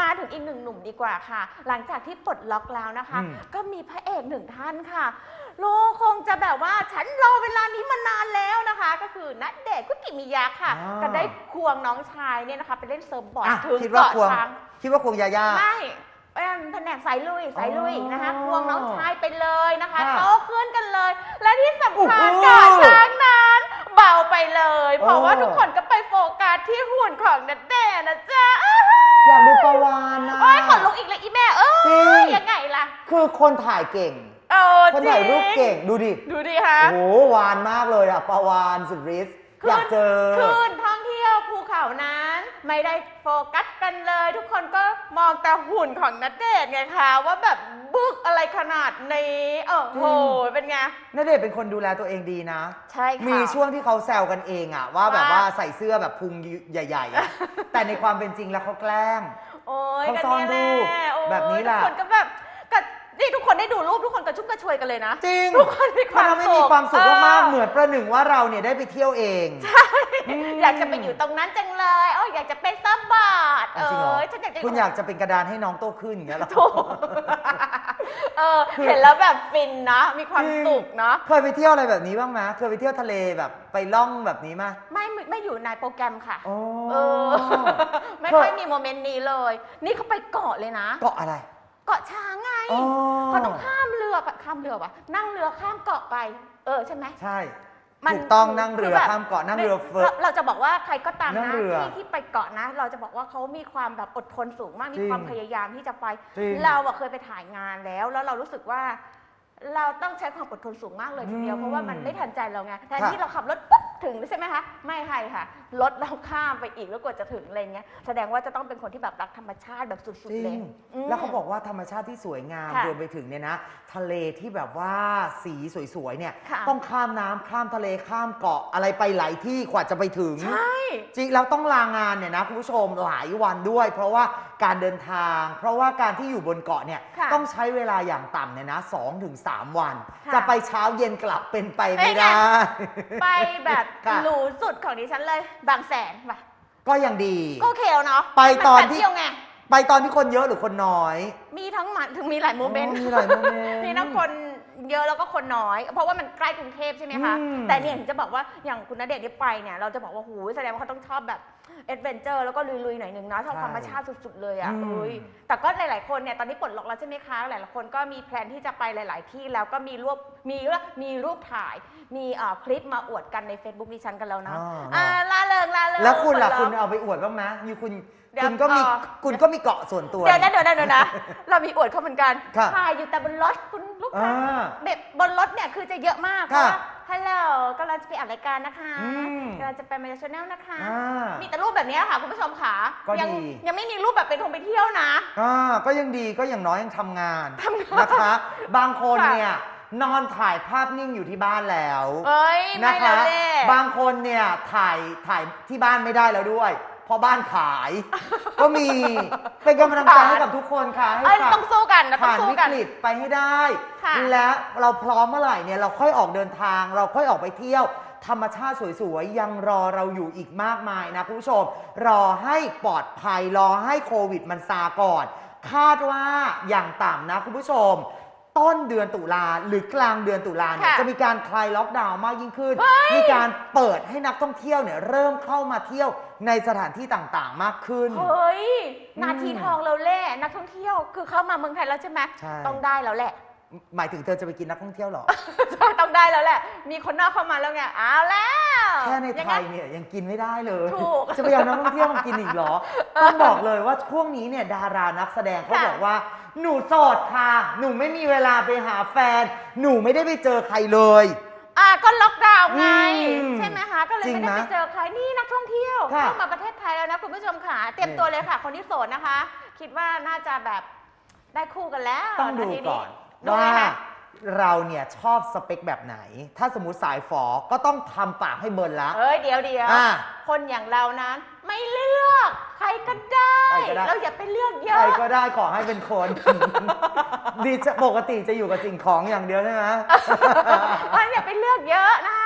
มาถึงอีกหนึ่งหนุ่มดีกว่าค่ะ หลังจากที่ปลดล็อกแล้วนะคะ อืม ก็มีพระเอกหนึ่งท่านค่ะ โลคงจะแบบว่าฉันรอเวลานี้มานานแล้วนะคะ ก็คือนัดเดทกุกิมิยะค่ะ อ่า ก็ได้ควงน้องชายเนี่ยนะคะ ไปเล่นเซิร์ฟบอร์ดอะถึงคิดว่าเกาะควงช้าง คิดว่าควงยาย่า ไม่เป็นแผนกสายลุยสายลุยนะคะอ๋อควงน้องชายไปเลยนะคะค่ะโตขึ้นกันเลย และที่สำคัญโอ้โหเกาะช้างนั้นเบาไปเลย เพราะว่าโอ้ทุกคนก็ไปโฟกัส ที่หุ่นของนัดเดทนะจ๊ะอยากดูประวานนะ โอ้ยขนลุกอีกเลยอีแม่ เอ้จริยง ยังไงล่ะคือคนถ่ายเก่ง เออคนจริถ่ายรูปเก่งดูดิ ดูดิคะ โอ้โหหวานมากเลยอะประวานสุดฤทธิ์อยากเจอคืนท่ องเที่ยวภูเขานั้น ไม่ได้โฟกัสกันเลย ทุกคนก็มองแต่หุ่นของนัดเดทไงคะว่าแบบบึกอะไรขนาดนี้โอ้โหจริงเป็นไงณเดชน์เป็นคนดูแลตัวเองดีนะ ใช่ค่ะมีช่วงที่เขาแซวกันเองอะว่าแบบว่าว่าใส่เสื้อแบบพุงใหญ่ ๆอะแต่ในความเป็นจริงแล้วเขาแกล้งโอ้ยเขากันซ่อนเนี่ยแหละรูปโอ้ยแบบนี้ล่ะทุกคนก็แบบก็นี่ทุกคนได้ดูรูปทุกคนกระชุ่มกระชวยกันเลยนะ จริง ทุกคนมีความนทำให้มีความสุขสุขมากๆเออเหมือนประหนึ่งว่าเราเนี่ยได้ไปเที่ยวเองม อยากจะไปอยู่ตรงนั้นจังเลยโอ้ยอยากจะเป็นซับบาร์ดเอจริงเหรอ อฉันอยากจะคุณอยากจะเป็นกระดานให้น้องโตขึ้นอย่างเงี้ยเหรอ ถูกเออเห็นแล้วแบบฟินนะมีความจริง สุขเนาะเคยไปเที่ยวอะไรแบบนี้บ้างไหมเคยไปเที่ยวทะเลแบบไปล่องแบบนี้ไหมไม่ไม่ไม่อยู่ในโปรแกรมค่ะ โอ้ เออ ไม่ค่อยมี moment นี้เลย นี่เขาไปเกาะเลยนะ เกาะอะไรเกาะช้างไงอ๋อเขาต้องข้ามเรือปะข้ามเรือปะนั่งเรือข้ามเกาะไป เออใช่ไหม ใช่ มันถูกต้องนั่งเรือคือแบบข้ามเกาะนั่งเรือเฟิร์เราเราจะบอกว่าใครก็ตามนั่นะงเรือที่ที่ไปเกาะนะ เราจะบอกว่าเขามีความแบบอดทนสูงมากมีจริงความพยายามที่จะไปจริงเราอะเคยไปถ่ายงานแล้ว แล้วเรารู้สึกว่า เราต้องใช้ความอดทนสูงมากเลยทีเดียวอืมเพราะว่ามันไม่ทันใจเราไงแทนค่ะที่เราขับรถปุ๊บ ถึงใช่ไหมคะไม่ใช่ค่ะรถเราข้ามไปอีกแล้วกว่าจะถึงอะไรเงี้ยแสดงว่าจะต้องเป็นคนที่แบบรักธรรมชาติแบบสุจดริๆเลยงมแล้วเขาบอกว่าธรรมชาติที่สวยงามค่ะรวมไปถึงเนี่ยนะ ทะเลที่แบบว่าสีสวยๆเนี่ย ค่ะ ต้องข้ามน้ำข้ามทะเลข้ามเกาะอะไรไปหลายที่กว่าจะไปถึง ใช่ จริงแล้วต้องลางานเนี่ยนะคุณผู้ชมหลายวันด้วย เพราะว่าการเดินทาง เพราะว่าการที่อยู่บนเกาะเนี่ยค่ะต้องใช้เวลาอย่างต่ำเนี่ยนะสองถึงสามวัน ค่ะจะไปเช้าเย็นกลับเป็นไปเอ้ไม่ยไงได้ ไปแบบค่ะ หรูสุดของดิฉันเลย บางแสนไปก็ยังดี ก็โอเคแล้วเนาะไปตอนมัแบบที่เที่ยวไง ไปตอนที่คนเยอะหรือคนน้อย มีทั้งมันถึงมีหลายโมเมนต์ อ๋อมีหลายโมเมนต์ มีทั้งคนเยอะแล้วก็คนน้อย เพราะว่ามันใกล้กรุงเทพใช่ไหมคะ อืมแต่เนี่ยถึงจะบอกว่าอย่างคุณณเดชน์ที่ไปเนี่ยเราจะบอกว่าหูยแสดงว่าเขาต้องชอบแบบ adventure แล้วก็ลุยๆหน่อยหนึ่งเนาะชอบธรรมชาติสุดๆเลยอะอืมเอ้ยแต่ก็หลายๆคนเนี่ยตอนนี้ปลดล็อกแล้วใช่ไหมคะหลายๆคนก็มี plan ที่จะไปหลาย ๆ ที่แล้วก็มีรูปมีรูปมีรูปถ่าย มีเอ่อคลิปมาอวดกันใน Facebook ดิฉันกันแล้วนะอ๋ออ่อ่าล่าเริงล่าเริงแล้วคุณล่ะปดคุณอกเอาไปอวดบ้างไหมมีคุณเดี๋ยวคุณก็มีต่อ คุณก็มีเกาะส่วนตัว เดี๋ยวนะเดี๋ยวนะเดี๋ยวนะ เรามีอวดเขาเหมือนกันค่ะถ่ายอยู่แต่บนรถคุณลูกค้าอ่าแบบบนรถเนี่ยคือจะเยอะมากเพค่ะราะว่า ฮัลโหลกำลังจะไปอัดรายการนะคะอืมกำลังจะไปมาชาแนลนะคะ อ่ามีแต่รูปแบบนี้ค่ะคุณผู้ชมค่ะก็ยัดี ยังไม่มีรูปแบบเป็นทงไปเที่ยวนะ อ่าก็ยังดีก็อย่างน้อยยังทำงานนะคะ บางคนค่ะเนี่ยนอนถ่ายภาพนิ่งอยู่ที่บ้านแล้วเอ้ยนะไม่คะแล้วแหละบางคนเนี่ยถ่ายถ่ายที่บ้านไม่ได้แล้วด้วยเพราะบ้านขาย ก็มีเป็นกำลังใจให้กับทุกคนค่ะให้เอ้ยผ่านต้องสู้กันนะต้องผ่านสู้วิกัน กฤตไปให้ได้ ค่ะ และเราพร้อมเมื่อไหร่เนี่ยเราค่อยออกเดินทาง เราค่อยออกไปเที่ยว ธรรมชาติสวยๆ ยังรอเราอยู่อีกมากมายนะคุณผู้ชม รอให้ปลอดภัยรอให้โควิดมันซาก่อน คาดว่าอย่างต่ำนะคุณผู้ชม ต้นเดือนตุลาหรือกลางเดือนตุลาเนี่ยค่ะจะมีการคลายล็อกดาวน์มากยิ่งขึ้น เฮ้ย มีการเปิดให้นักท่องเที่ยวเนี่ยเริ่มเข้ามาเที่ยวในสถานที่ต่างๆ มากขึ้น เฮ้ยอืมนาทีทองเราแล่นักท่องเที่ยวคือเข้ามาเมืองไทยแล้วใช่ไหมใช่ ต้องได้แล้วแหละ หมายถึงเธอจะไปกินนักท่องเที่ยวเหรอ ต้องได้แล้วแหละ มีคนนอกเข้ามาแล้วไงเอาแล้วแค่ในยังไทงยเนี่ยยังกินไม่ได้เลยถูกจะไปเอานักท่องเที่ยวมากินอีกเหรอต้องบอกเลยว่าช่วงนี้เนี่ยดารานักแสดงเขาค่ะบอกว่า หนูโสดค่ะ หนูไม่มีเวลาไปหาแฟน หนูไม่ได้ไปเจอใครเลย อะก็ล็อกดาวน์ไง อืมใช่ไหมคะก็เลยจริงไม่ได้นะไปเจอใครนี่นักท่องเที่ยวค่ะเข้ามาประเทศไทยแล้วนะคุณผู้ชมค่ะเตรียมนี่ตัวเลยค่ะ คนที่โสดนะคะ คิดว่าน่าจะแบบได้คู่กันแล้วต้องดูาทีก่อนดู ว่าไหมคะเราเนี่ยชอบสเปคแบบไหน ถ้าสมมติสายฝอก็ต้องทำปากให้เบิร์นละ เอ้ยเดี๋ยวเดี๋ยวอ่าคนอย่างเรานั้น ไม่เลือก ใครก็ได้ ใครก็ได้ เราอย่าไปเลือกเยใครอะก็ได้ขอให้เป็นคน ดีจะปกติจะอยู่กับสิ่งของอย่างเดียวใช่ไหม เอ้ยอย่าไปเลือกเยอะนะคะ